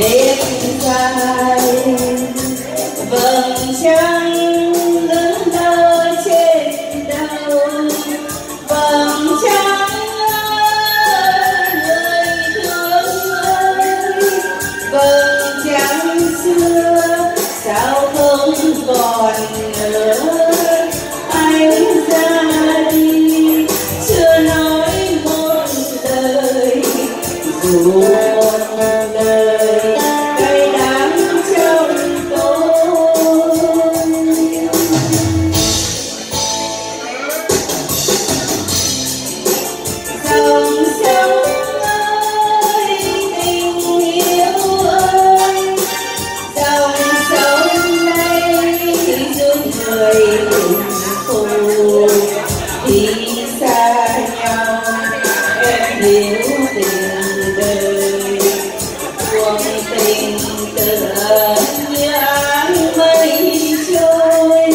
đêm dài vầng trăng hiểu tình đời cuộc tình tự như áng mây trôi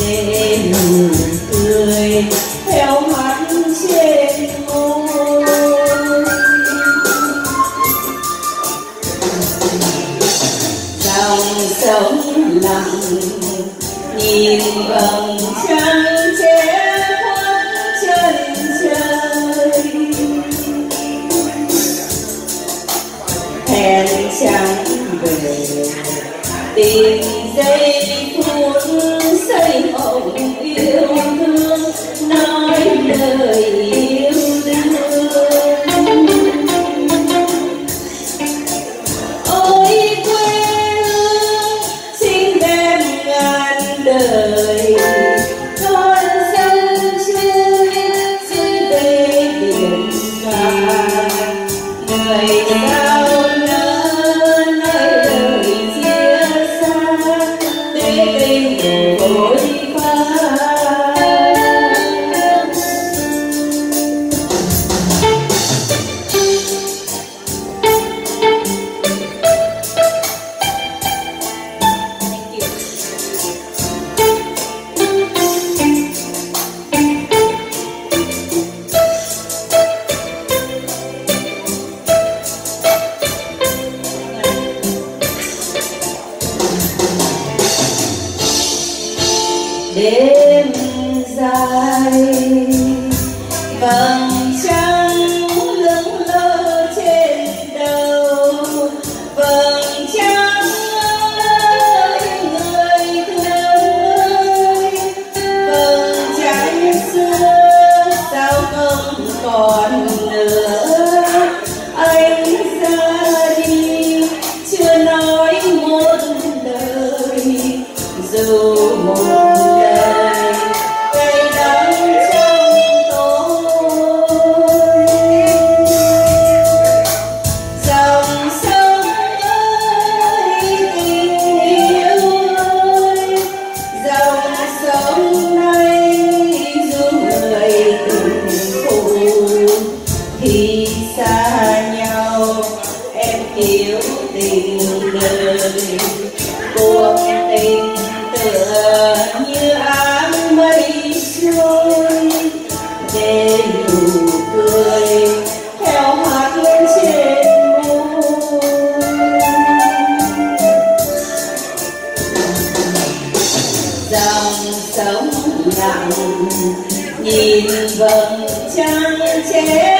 để nụ cười theo mắt trên môi dòng sống lặng nhìn vầng trăng trên. Hẹn chẳng về tìm giây phút xây hồng yêu thương nói lời đêm dài. Vầng cuộc tình tựa như áng mây trôi để nụ cười theo mắt trên môi dòng sông lặng, nhìn vầng trăng che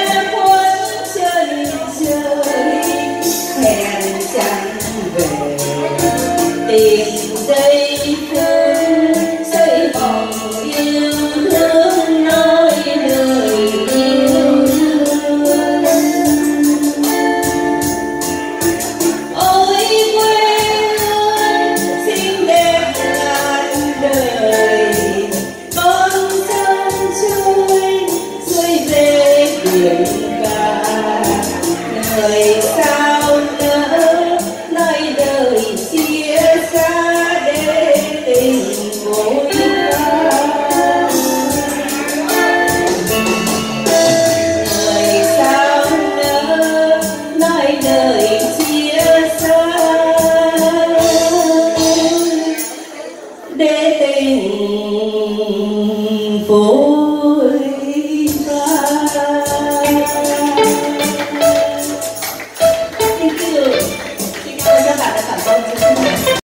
Oh.